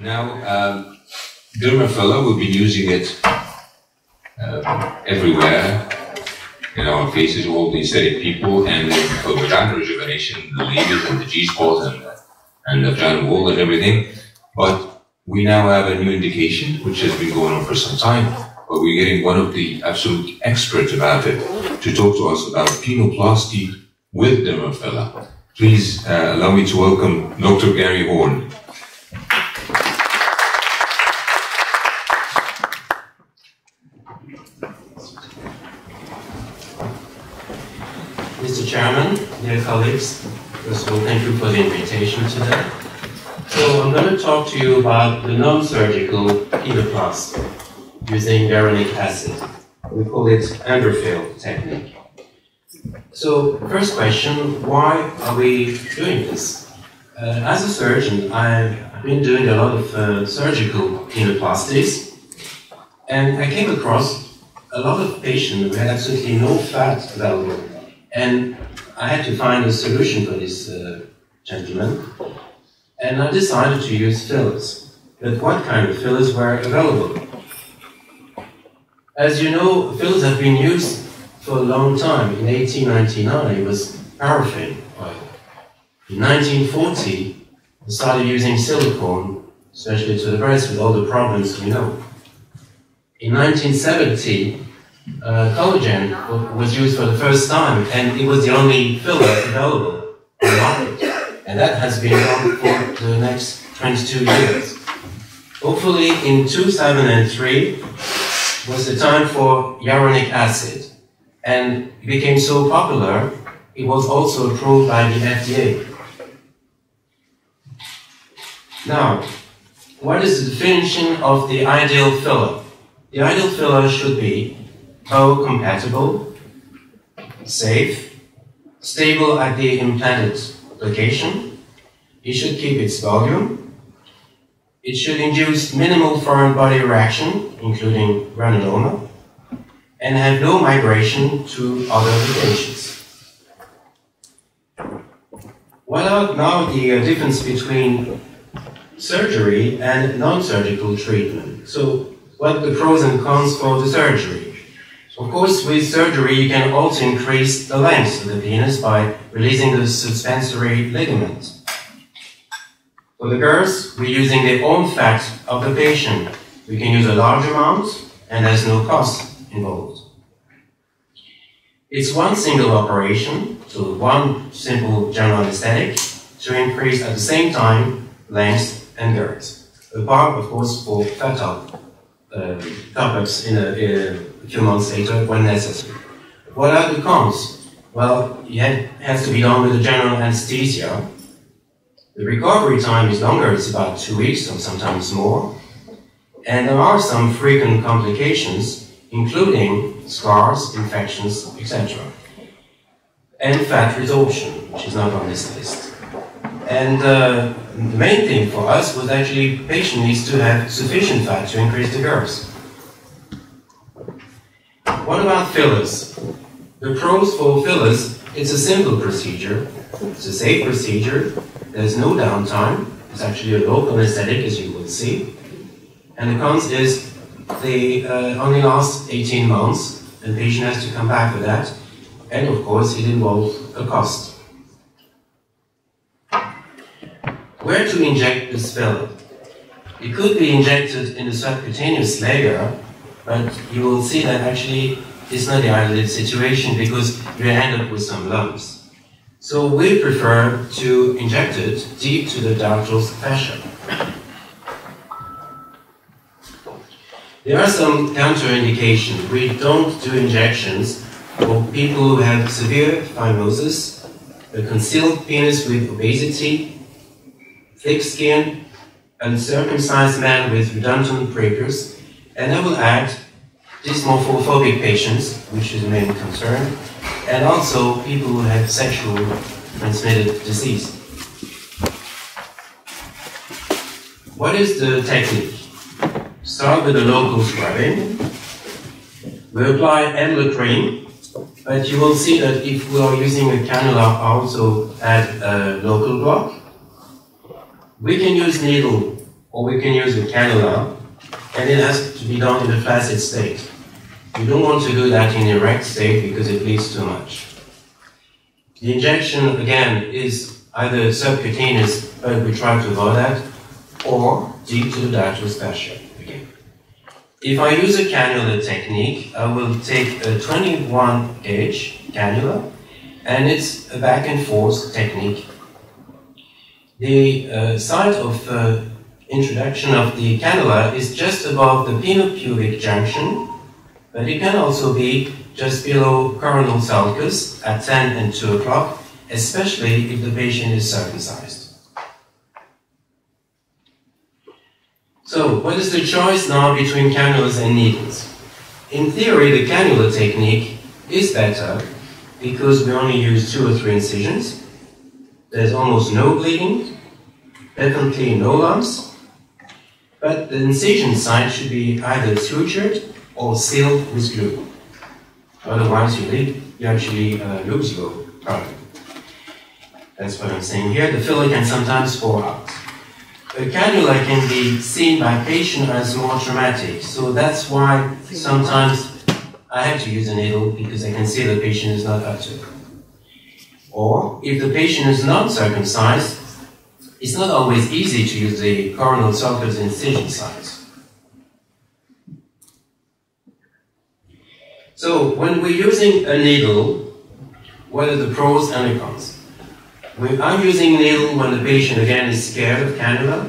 Now, um, Dermafilla, we've been using it uh, everywhere in our faces, all the aesthetic people, and for vaginal rejuvenation, the ladies and the G-spot and, and the vaginal wall and everything. But we now have a new indication, which has been going on for some time, but we're getting one of the absolute experts about it to talk to us about penoplasty with Dermafilla. Please uh, allow me to welcome Dr. Gary Horn. Colleagues, first of all, thank you for the invitation today. So I'm going to talk to you about the non-surgical penoplasty using hyaluronic acid. We call it Androfill technique. So first question, why are we doing this? Uh, as a surgeon, I've been doing a lot of uh, surgical penoplasties, and I came across a lot of patients who had absolutely no fat available and I had to find a solution for this uh, gentleman. And I decided to use fillers. But what kind of fillers were available? As you know, fillers have been used for a long time. In 1899, it was paraffin oil. In 1940, we started using silicone, especially to the breast, with all the problems we know. In 1970, uh, collagen was used for the first time, and it was the only filler available on the market. And that has been on for the next 22 years. Hopefully, in 2003 was the time for hyaluronic acid, and it became so popular, it was also approved by the FDA. Now, what is the definition of the ideal filler? The ideal filler should be co-compatible, safe, stable at the implanted location. It should keep its volume. It should induce minimal foreign body reaction, including granuloma, and have no migration to other locations. What are now the uh, difference between surgery and non-surgical treatment? So, what the pros and cons for the surgery? Of course, with surgery, you can also increase the length of the penis by releasing the suspensory ligament. For the girls, we're using the own fat of the patient. We can use a large amount, and there's no cost involved. It's one single operation, so one simple general anesthetic, to increase at the same time length and girth. Apart, of course, for fertile uh, top-ups in a, in a few months later when necessary. What are the cons? Well, it has to be done with a general anesthesia. The recovery time is longer, it's about two weeks or sometimes more. And there are some frequent complications, including scars, infections, etc. And fat resorption, which is not on this list. And uh, the main thing for us was actually patient needs to have sufficient fat to increase the girth. What about fillers? The pros for fillers, it's a simple procedure. It's a safe procedure. There's no downtime. It's actually a local anesthetic, as you will see. And the cons is they uh, only last 18 months, and the patient has to come back for that. And of course, it involves a cost. Where to inject this filler? It could be injected in the subcutaneous layer but you will see that actually it's not the ideal situation because you end up with some lumps. So we prefer to inject it deep to the dartos fascia. There are some counterindications. We don't do injections for people who have severe phimosis, a concealed penis with obesity, thick skin, uncircumcised man with redundant prepuce, and I will add dysmorphophobic patients, which is the main concern, and also people who have sexual transmitted disease. What is the technique? Start with a local scrubbing. We apply EMLA cream, but you will see that if we are using a cannula, also add a local block. We can use needle or we can use a cannula, and it has to be done in a flaccid state. You don't want to do that in the erect state because it bleeds too much. The injection, again, is either subcutaneous, but we try to avoid that, or deep to the diaphragm fascia. If I use a cannula technique, I will take a 21 gauge cannula, and it's a back and forth technique. The uh, site of uh, introduction of the cannula is just above the penopubic junction, but it can also be just below coronal sulcus at 10 and 2 o'clock, especially if the patient is circumcised. So, what is the choice now between cannulas and needles? In theory, the cannula technique is better because we only use two or three incisions. There's almost no bleeding, definitely no lumps, but the incision site should be either sutured or sealed with glue. Otherwise, you, leave, you actually uh, lose your product. That's what I'm saying here. The filler can sometimes fall out. A cannula can be seen by patient as more traumatic, so that's why sometimes I have to use a needle because I can see the patient is not up to it. Or if the patient is not circumcised, it's not always easy to use the coronal sulcus incision site. So when we're using a needle, what are the pros and the cons? We are using needle when the patient again is scared of cannula,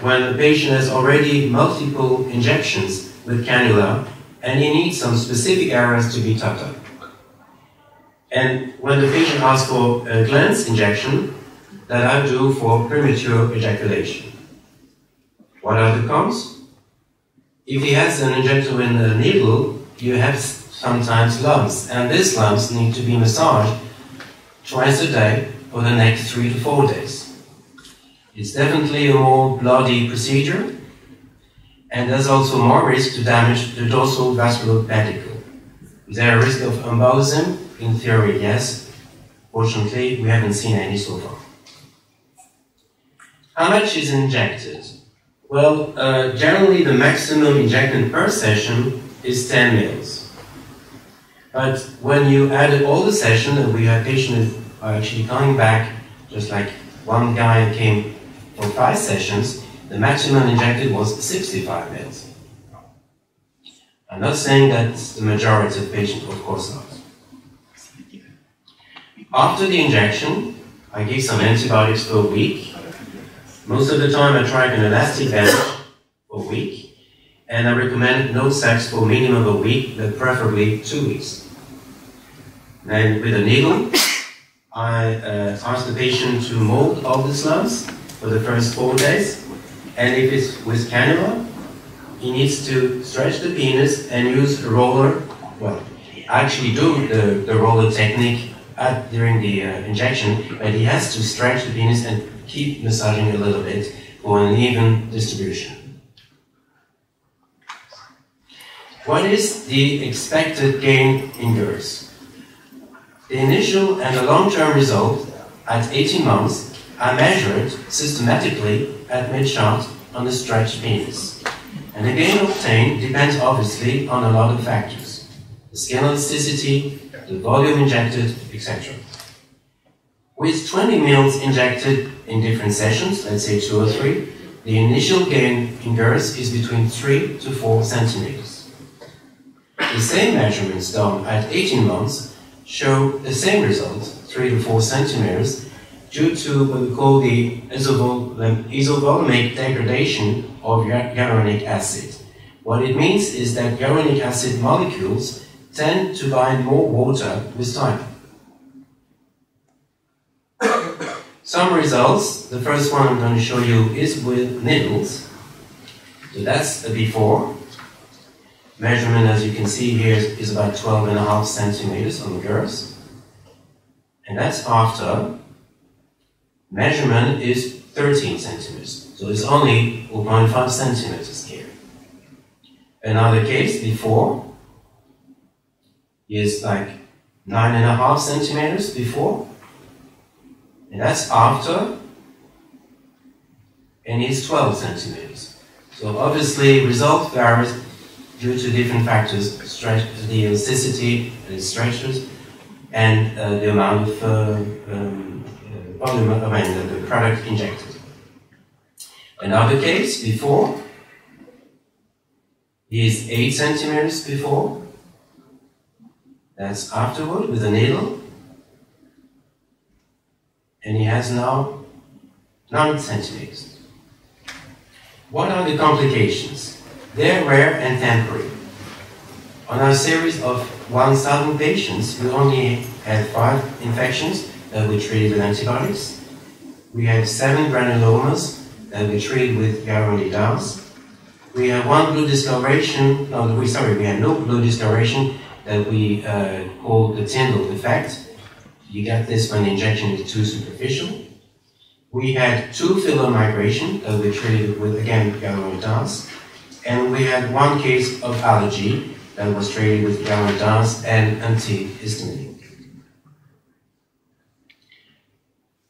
when the patient has already multiple injections with cannula and he needs some specific areas to be topped up. And when the patient asks for a glans injection, that I do for premature ejaculation. What are the cons? If he has an injector in a needle, you have sometimes lumps, and these lumps need to be massaged twice a day for the next three to four days. It's definitely a more bloody procedure, and there's also more risk to damage the dorsal vascular pedicle. Is there a risk of embolism? In theory, yes. Fortunately, we haven't seen any so far. How much is injected? Well, uh, generally the maximum injected per session is 10 mils. But when you add all the sessions, and we had patients actually coming back, just like one guy came for five sessions, the maximum injected was 65 mils. I'm not saying that's the majority of patients, of course not. After the injection, I give some antibiotics for a week. Most of the time I try an elastic band for a week, and I recommend no sex for minimum of a week, but preferably two weeks. Then with a needle, I uh, ask the patient to mold all the slums for the first four days. And if it's with cannula, he needs to stretch the penis and use a roller. Well, I actually do the, the roller technique at, during the uh, injection, but he has to stretch the penis and keep massaging a little bit for an even distribution. What is the expected gain in girth? The initial and the long-term result at 18 months are measured systematically at mid-shaft on the stretched penis. And the gain obtained depends obviously on a lot of factors. The skin elasticity, the volume injected, etc. With 20 mils injected in different sessions, let's say two or three, the initial gain in girth is between 3 to 4 centimeters. The same measurements done at 18 months show the same result, 3 to 4 centimeters, due to what we call the isovolumic degradation of hyaluronic acid. What it means is that hyaluronic acid molecules tend to bind more water with time. Some results, the first one I'm going to show you is with needles. So that's the before. Measurement, as you can see here, is about 12 and a half centimeters on the girth. And that's after. Measurement is 13 centimeters. So it's only 0.5 centimeters here. Another case before is like nine and a half centimeters before. And that's after. and is 12 centimeters. So obviously, result varies due to different factors, stretch, the elasticity, the stretches, and uh, the amount of uh, um, uh, volume, I mean, the, the product injected. Another case before is 8 centimeters before. That's afterward with a needle. And he has now 9 centimeters. What are the complications? They're rare and temporary. On our series of 1,000 patients, we only had 5 infections that we treated with antibiotics. We had 7 granulomas that we treated with hyaluronidase. We had one blue discoloration, no, we, sorry, we had no blue discoloration that we uh, call the Tyndall effect. You get this when the injection is too superficial. We had two filler migration that we treated with, again, hyaluronidase. And we had one case of allergy that was treated with hyaluronidase and antihistamine.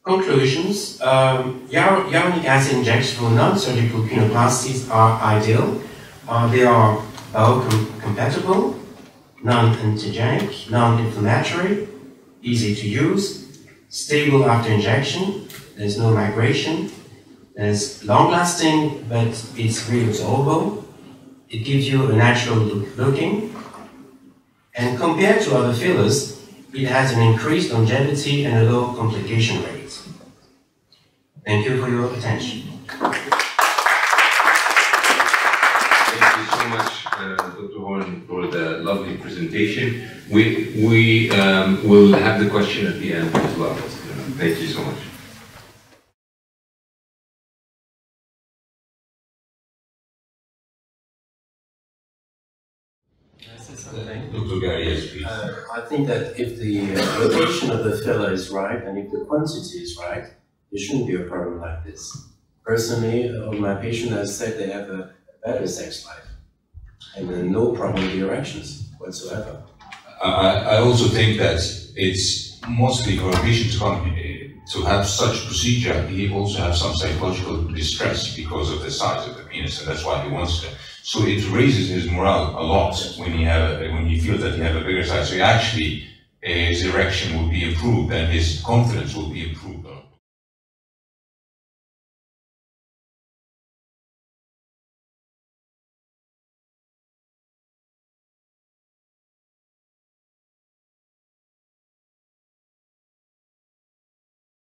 Conclusions. Um, hyaluronic acid injections for non-surgical penoplasties are ideal. Uh, they are biocompatible, non-antigenic, non-inflammatory, easy to use, stable after injection, there's no migration, there's long-lasting, but it's reabsorbable, it gives you a natural look looking, and compared to other fillers, it has an increased longevity and a low complication rate. Thank you for your attention. Presentation. We, we um, will have the question at the end as well. Thank you so much. Dr. Gary, yes, please. Uh, I think that if the uh, location of the filler is right and if the quantity is right, there shouldn't be a problem like this. Personally, all my patients have said they have a better sex life and uh, no problem with erections whatsoever. I, I also think that it's mostly for a patient to have such procedure, he also has some psychological distress because of the size of the penis, and that's why he wants to. So it raises his morale a lot when he have when he feels that he have a bigger size. So actually, uh, his erection will be improved and his confidence will be improved.